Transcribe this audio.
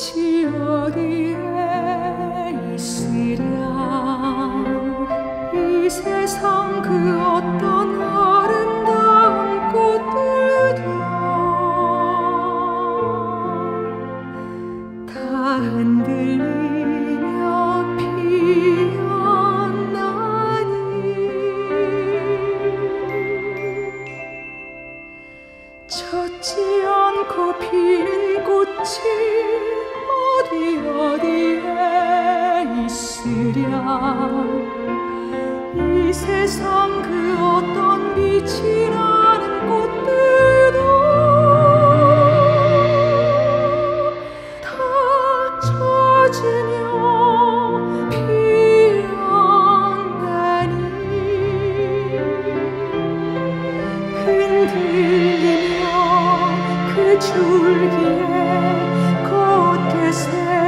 지어디에 있으랴. 이 세상 그 어떤 아름다운 꽃들도 다 흔들리며 피었나니. 젖지 않고 피는 꽃이 어디 어디에 있으랴. 이 세상 그 어떤 빛이 나는 꽃들도 그 줄기에 Christmas.